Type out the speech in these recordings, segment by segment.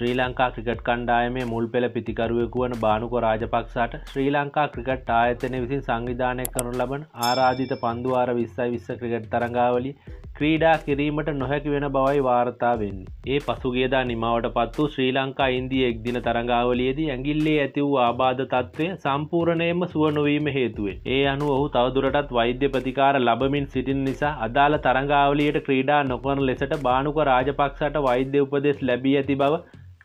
ශ්‍රී Lanka cricket කණ්ඩායමේ මුල් පෙළ පිතිකරුවෙකු වන බානුක රාජපක්ෂාට ශ්‍රී ලංකා ක්‍රිකට් ආයතන විසින් සංවිධානය කරනු ලබන ආරාධිත පන්දුවාර විස්සයි විස්ස ක්‍රිකට් තරඟාවලි ක්‍රීඩා කිරීමට නොහැකි වෙන බවයි වාර්තා වෙන්නේ. ඒ පසුගේදා නිමවට පත් වූ ශ්‍රී ලංකා ඉන්දිය එක්දින තරඟාවලියේදී ඇගිල්ලේ ඇති වූ ආබාධ තත්ත්වය සම්පූර්ණයෙන්ම සුව නොවීම හේතුවෙන්. ඒ අනු ඔහු තවදුරටත් වෛද්‍ය ප්‍රතිකාර ලබමින් සිටින් නිසා අදාළ තරඟාවලියට ක්‍රීඩා නොකරන ලෙසට බානුක රාජපක්ෂට වෛද්‍ය උපදෙස් ලැබී ඇති බව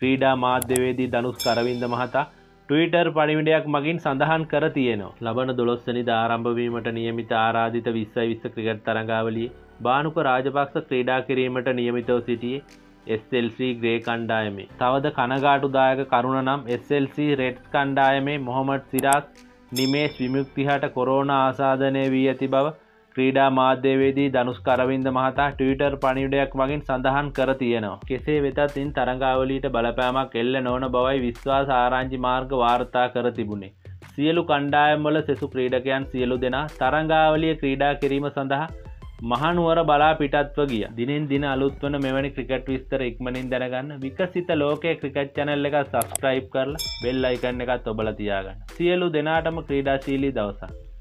ක්‍රීඩා මාධ්‍යවේදී දනුස් කරවින්ද මහතා ටවිටර් පණිවිඩයක් මගින් සඳහන් කර තියනවා. ලබන දොළොස්සනි ආරම්භවීමට නියමිත ආරාධිත විස්සයි විස්ස ක්‍රිකට් තරඟාවලිය බානුක රාජපක්ෂ ක්‍රීඩා කිරීමට නියමිතව සිටියේ SLC ග්‍රේ කණ්ඩායමේ. තවද කනගාටුදායක කරුණ නම් SLC රෙඩ්ස් කණ්ඩායමේ මොහොමට් සිරාක් නිමේශ් විමුක්තිහට කොරෝණ ආසාධනය වී ඇති බව ක්‍රීඩා මාධ්‍යවේදී දනුස් කරවින්ද මහතා ටවිටර් පනිවිඩයක් මගින් සඳහන් කර තියෙනවා. කෙසේ වෙතත් ඉන් තරංගාවලීට බලපෑමක් එල්ල නොන බවයි විශ්වාස ආරංචි මාර්ග වාර්තා කර තිබුණේ. සියලු කණ්ඩායම්වල සෙසු ක්‍රීඩකයන් සියලු දෙනා තරංගාවලිය ක්‍රීඩා කිරීම සඳහා මහනුවර බලා පිටත්ව ගිය. දිනෙන් දින අලුත්වන මෙවැනි ක්‍රිකට් විස්තර ඉක්මනින් දැනගන්න විකසිත ලෝකයේ ක්‍රිකට් චැනල්ල එක සස්ක්‍රයිබ් කරලා බෙල් අයිකන්න එකත් ඔබල තියාගන්න. සියලු දෙනාටම ක්‍රීඩාශීලී දවසක්.